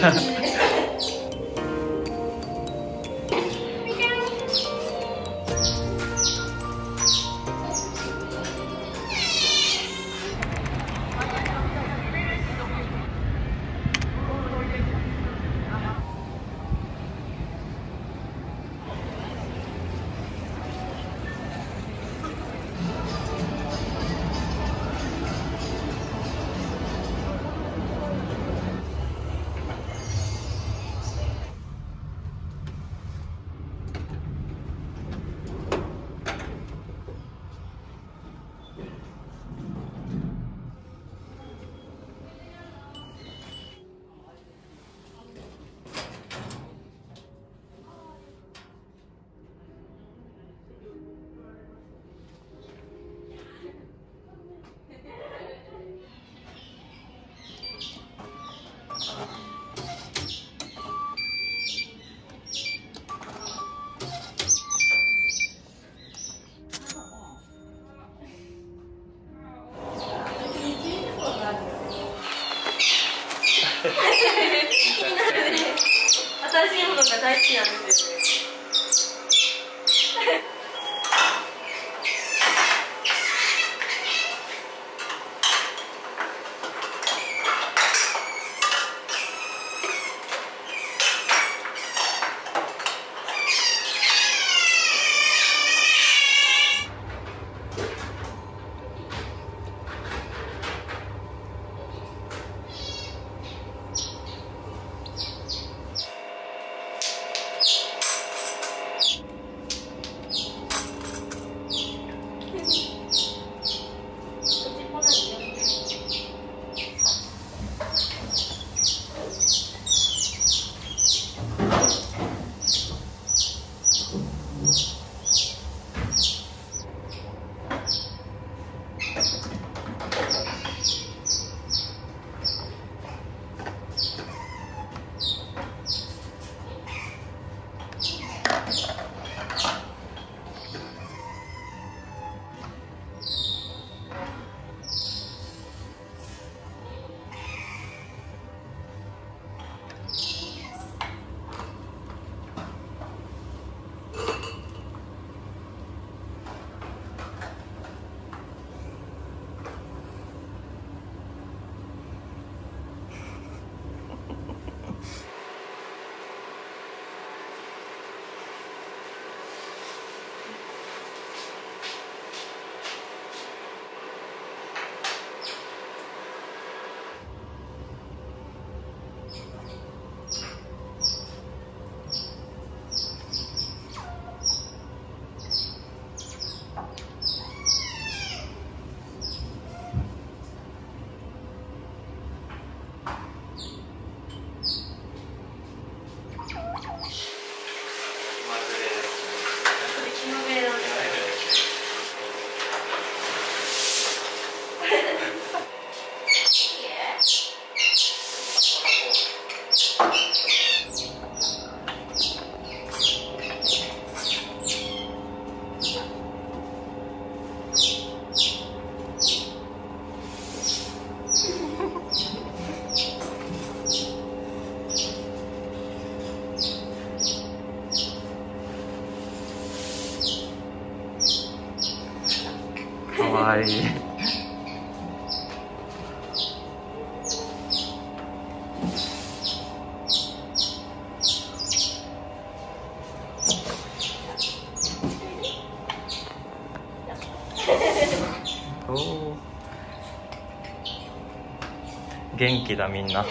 Yeah. 元気だみんな。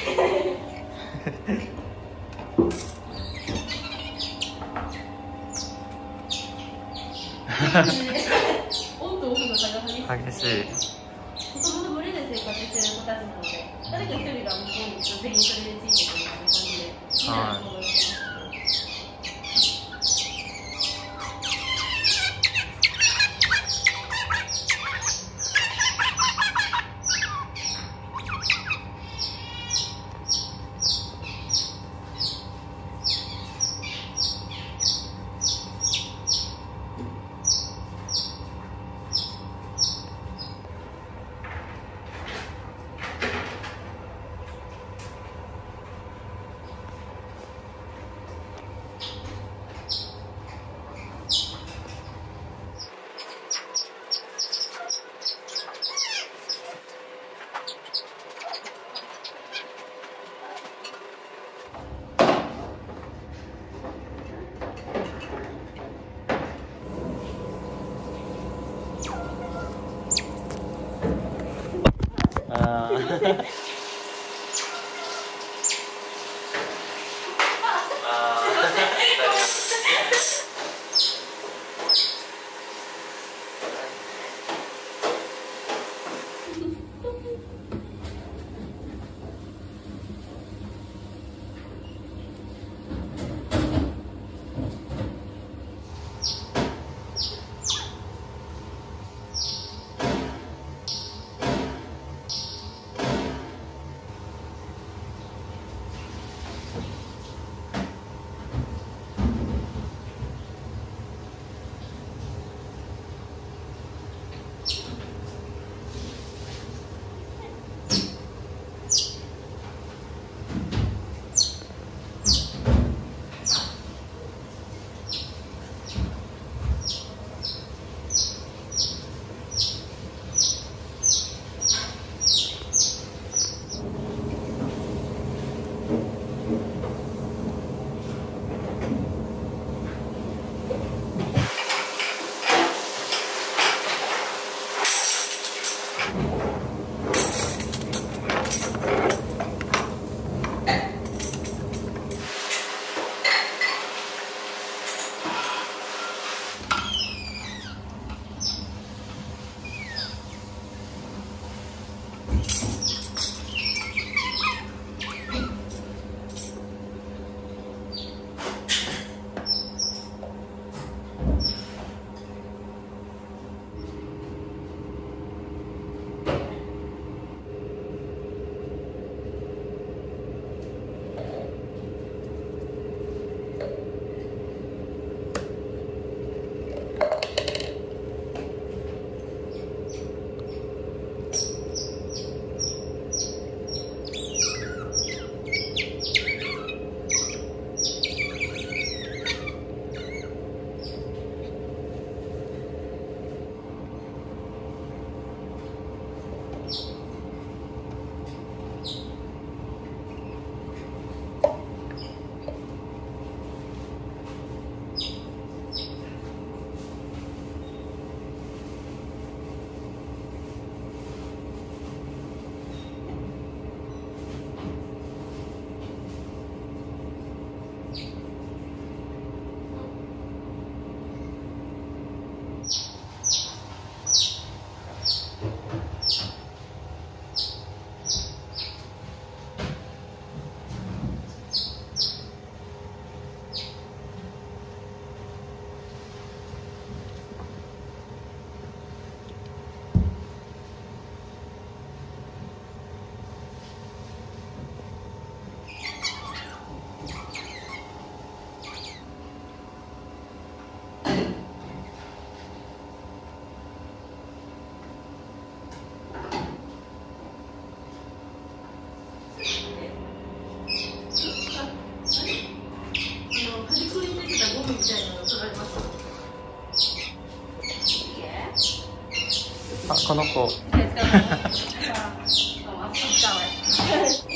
オンとオフの差が激しい。激しい。もともと群れで生活してる子たちなので誰か一人が向こうに行くと全員それでつい。てくるような感じでみんあこの子 絶対使わない絶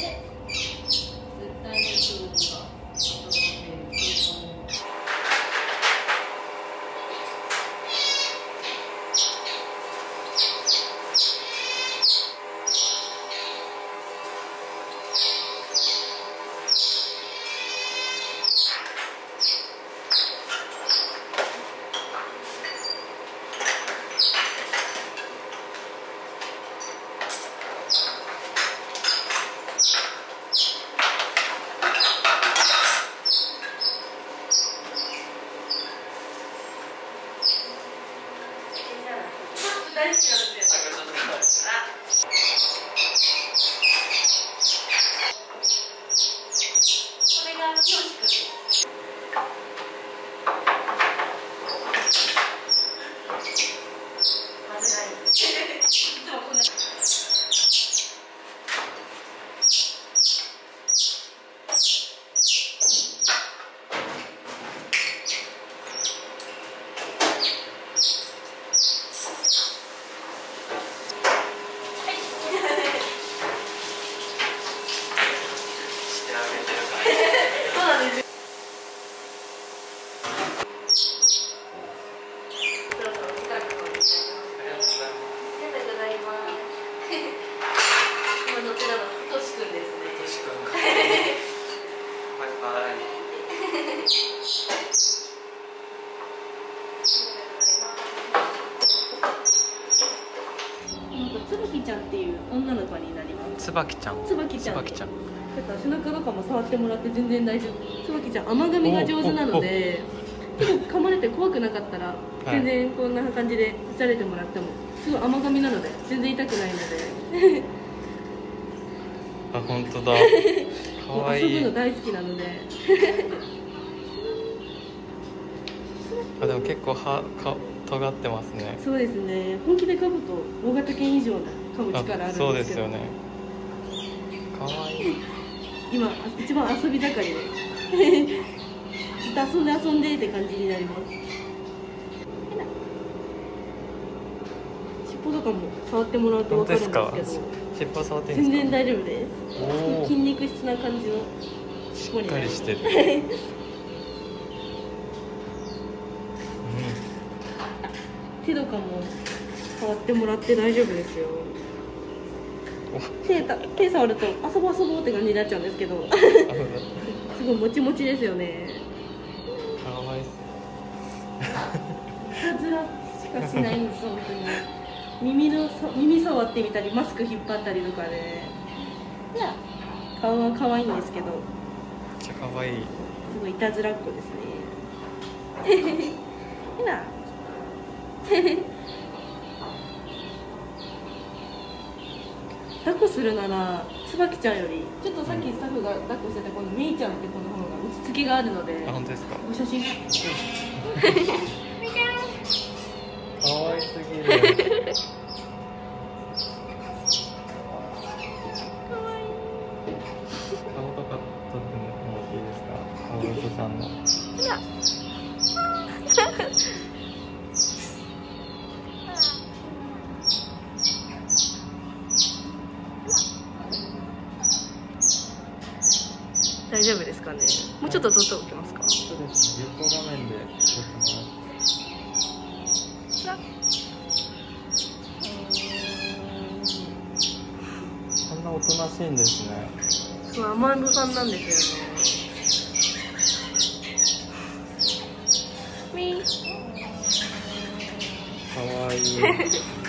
対にそうが大好きなんですよこれがよしくんです混ぜないいつもこんなはい椿ちゃんっていう女の子になります。つばきちゃん。椿ちゃん。つばきちゃん。だから背中とかも触ってもらって全然大丈夫。つばきちゃん甘噛みが上手なので結構噛まれて怖くなかったら全然こんな感じで打たれてもらってもすごい甘噛みなので全然痛くないので。あ本当だ。かわい。い遊ぶの大好きなので。あでも結構はか尖ってますね。そうですね。本気で噛むと大型犬以上な噛む力あるんですけど。そうですよね。かわい。い今一番遊び盛りで。ずっと遊んで遊んでって感じになります。尻尾とかも触ってもらうと分かるんですけど。尻尾触って全然大丈夫です。筋肉質な感じの。しっかりしてる、手とかも触ってもらって大丈夫ですよ。手た手触ると遊ぼう遊ぼうって感じになっちゃうんですけど。すごいもちもちですよね。かわいいっすいたずらしかしないんです本当に。耳のさ耳触ってみたりマスク引っ張ったりとかで。いや顔は可愛いんですけど。めっちゃかわい。いすごいいたずらっ子ですね。ほら抱っこするなら椿ちゃんよりちょっとさっきスタッフが抱っこしてたこのメイちゃんって子の方が落ち着きがあるのであ本当ですか？ご写真。かわい。すぎる顔とか撮ってもい。い。ですか青嘘さんの大丈夫ですかねもうちょっと撮っておきますか？そうです流行画面で撮ってもらってこんなおとなしいんですね。そうアマンドさんなんですよね。かわいい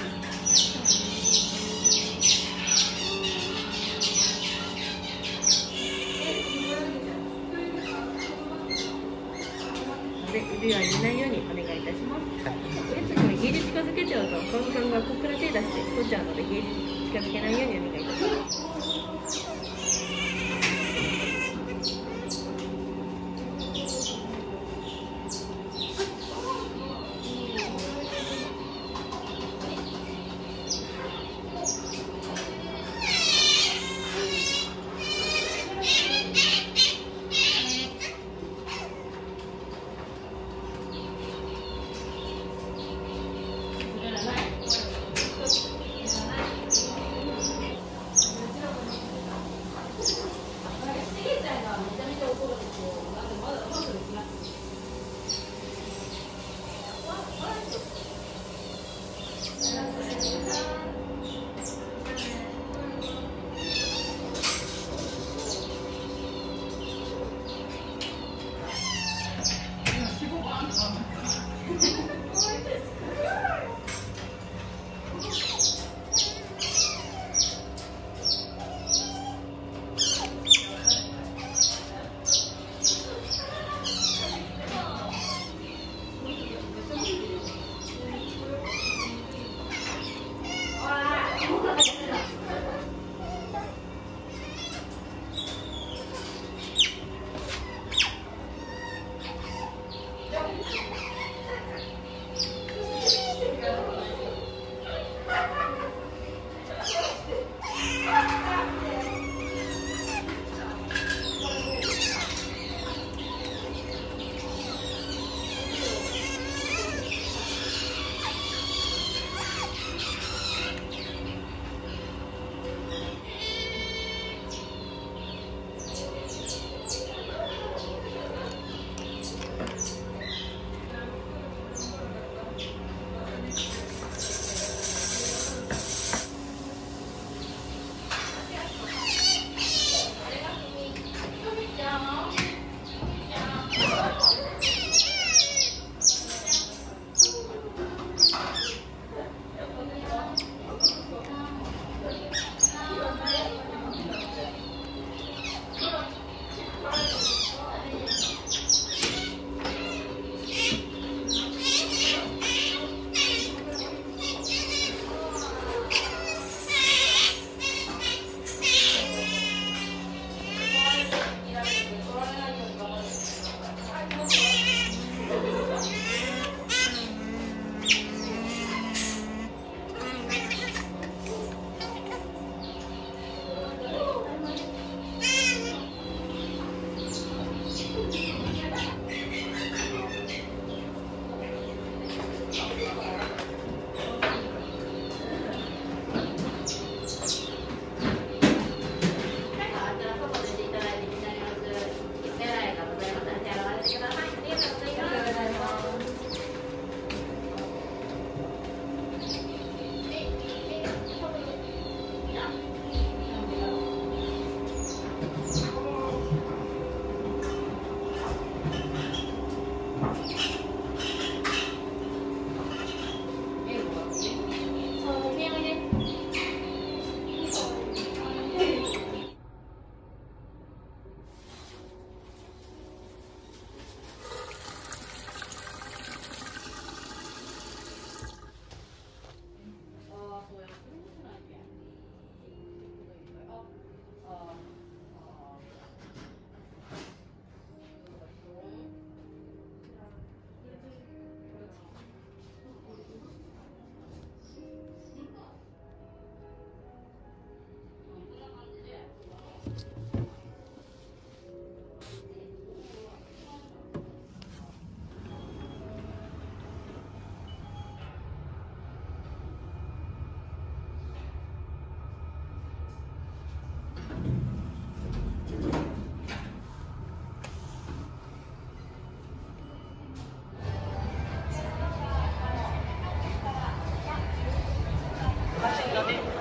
走るので